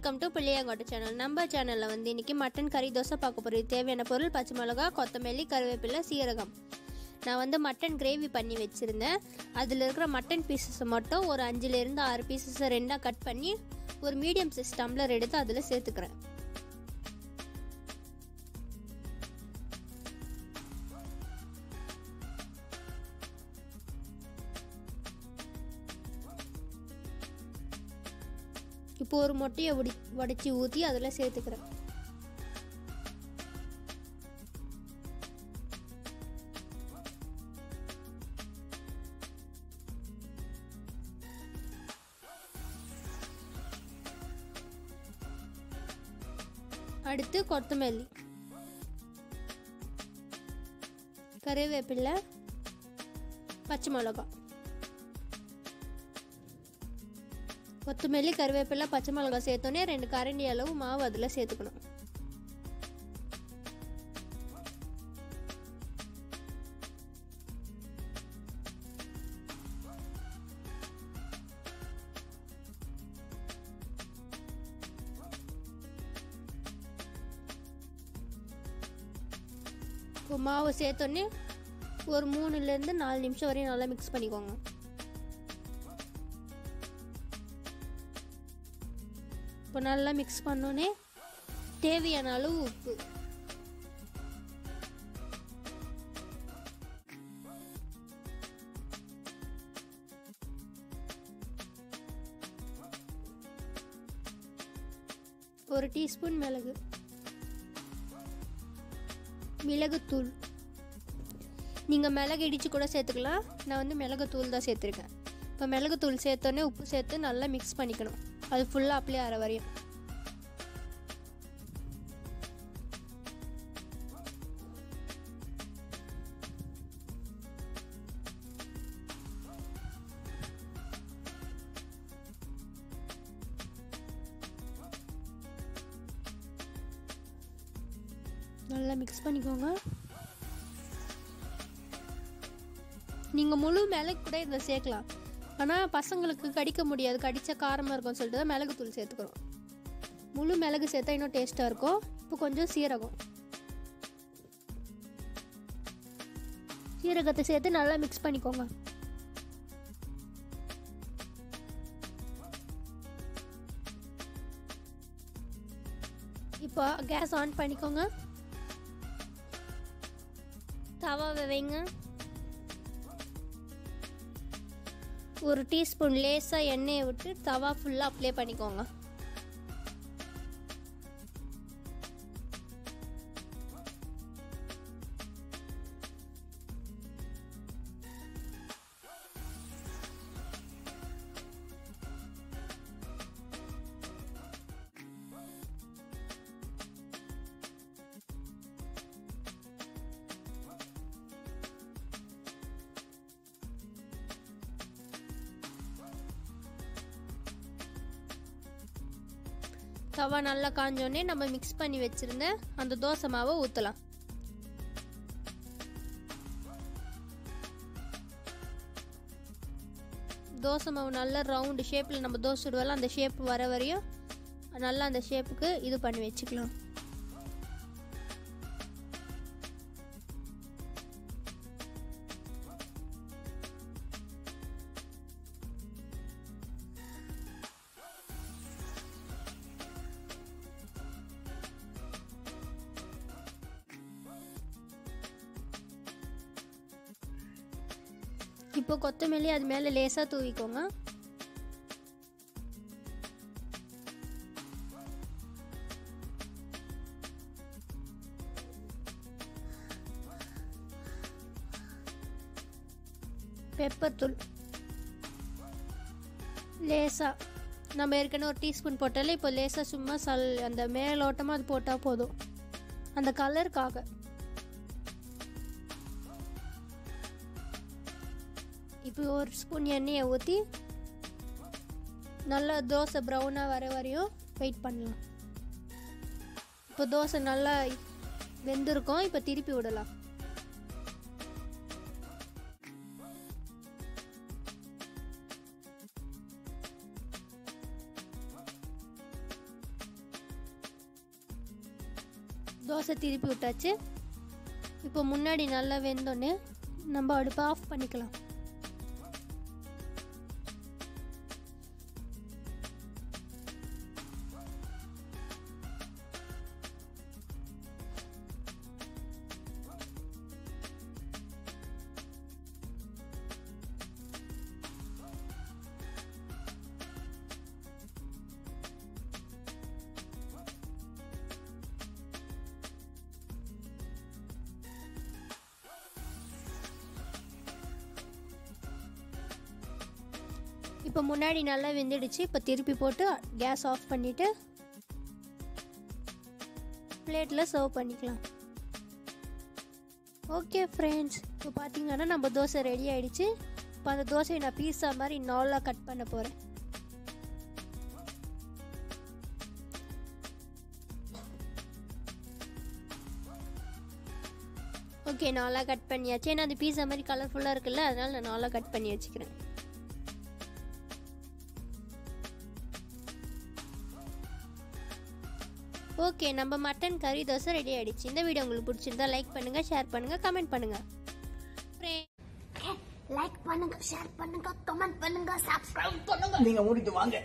Welcome to பிள்ளையாங்கோட்டை channel நம்ம சேனலில் வந்து இன்றைக்கி மட்டன் கறி தோசை பார்க்க போகிறது தேவையான பொருள் பச்சை மிளகா கொத்தமல்லி கருவேப்பிலை சீரகம். நான் வந்து மட்டன் கிரேவி பண்ணி வச்சுருந்தேன். அதில் இருக்கிற மட்டன் பீசஸை மட்டும் ஒரு அஞ்சுலேருந்து ஆறு பீசஸை ரெண்டாக கட் பண்ணி ஒரு மீடியம் சைஸ் டம்ளர் எடுத்து அதில் சேர்த்துக்கிறேன். இப்போ ஒரு மொட்டையை உடி உடச்சி ஊற்றி அதில் சேர்த்துக்கிறேன். அடுத்து கொத்தமல்லி. கருவேப்பிலை பச்சை மிளகா கொத்தமல்லி கருவேப்பிலை பச்சை மிளகாய் சேர்த்தோன்னே ரெண்டு கரண்டி அளவு மாவு அதில் சேர்த்துக்கணும். இப்போ மாவு சேர்த்தோன்னே ஒரு மூணுலேருந்து நாலு நிமிஷம் வரையும் நல்லா மிக்ஸ் பண்ணிக்கோங்க. இப்போ நல்லா மிக்ஸ் பண்ணோன்னே தேவையான அளவு உப்பு. ஒரு டீஸ்பூன் மிளகு. மிளகுத்தூள். நீங்கள் மிளகு இடித்து கூட சேர்த்துக்கலாம். நான் வந்து மிளகுத்தூள் தான் சேர்த்துருக்கேன். இப்போ மிளகுத்தூள் சேர்த்தோன்னே உப்பு சேர்த்து நல்லா மிக்ஸ் பண்ணிக்கணும். அது ஃபுல்லாக அப்படியே ஆகிற வரையும். நல்லா மிக்ஸ் பண்ணிக்கோங்க. நீங்கள் முழு மிளகு கூட இதில் சேர்க்கலாம். ஆனால் பசங்களுக்கு கடிக்க முடியாது. கடித்த காரமாக இருக்கும்னு சொல்லிட்டு தான் மிளகு தூள் சேர்த்துக்கிறோம் முழு மிளகு சேர்த்தா இன்னும் டேஸ்ட்டாக இருக்கும். இப்போ கொஞ்சம் சீரகம். சீரகத்தை சேர்த்து நல்லா மிக்ஸ் பண்ணிக்கோங்க. இப்போ கேஸ் ஆன் பண்ணிக்கோங்க. தவாவை வைங்க ஒரு டீஸ்பூன் லேசாக எண்ணெயை விட்டு தவா ஃபுல்லாக அப்ளை பண்ணிக்கோங்க. தவா நல்லா காஞ்சோடனே நம்ம மிக்ஸ் பண்ணி வச்சுருந்த அந்த தோசை மாவை ஊற்றலாம் தோசை மாவு நல்லா ரவுண்டு ஷேப்பில் நம்ம தோசை விடுவோம்ல அந்த ஷேப் வர வரையும் நல்லா அந்த ஷேப்புக்கு இது பண்ணி வச்சுக்கலாம். இப்போ கொத்தமல்லி அது மேலே லேசாக தூவிக்கோங்க. பெப்பர் தூள். லேசாக நம்ம ஏற்கனவே ஒரு டீஸ்பூன் போட்டாலே இப்போ லேசாக சும்மா சல் அந்த மேலோட்டமாக அது போட்டால் போதும். அந்த கலருக்காக இப்போ ஒரு ஸ்பூன் எண்ணெயை ஊற்றி நல்லா தோசை ப்ரௌனாக வர வரையும் வெயிட் பண்ணலாம். இப்போ தோசை நல்லா வெந்திருக்கும். இப்போ திருப்பி விடலாம். தோசை திருப்பி விட்டாச்சு. இப்போ முன்னாடி நல்லா வெந்தோன்னே நம்ம அடுப்பை ஆஃப் பண்ணிக்கலாம். இப்போ முன்னாடி நல்லா வெந்துடுச்சு. இப்போ திருப்பி போட்டு கேஸ் ஆஃப் பண்ணிவிட்டு பிளேட்டில் சர்வ் பண்ணிக்கலாம். ஓகே ஃப்ரெண்ட்ஸ் இப்போ பார்த்தீங்கன்னா நம்ம தோசை ரெடி ஆகிடுச்சு இப்போ அந்த தோசையை நான் பீஸா மாதிரி நாலாக கட் பண்ண போகிறேன் ஓகே நாலாக கட் பண்ணியாச்சு. ஏன்னா அந்த பீஸா மாதிரி கலர்ஃபுல்லாக இருக்குல்ல அதனால நான் நாலாக கட் பண்ணி வச்சுக்கிறேன். ஓகே நம்ம மட்டன் கறி தோசை ரெடி ஆயிடுச்சு. இந்த வீடியோ உங்களுக்கு பிடிச்சிருந்தா லைக் பண்ணுங்க ஷேர் பண்ணுங்க கமெண்ட் பண்ணுங்க. லைக் பண்ணுங்க ஷேர் பண்ணுங்க கமெண்ட் பண்ணுங்க சப்ஸ்கிரைப் பண்ணுங்க. நீங்க மூடிட்டு வாங்க.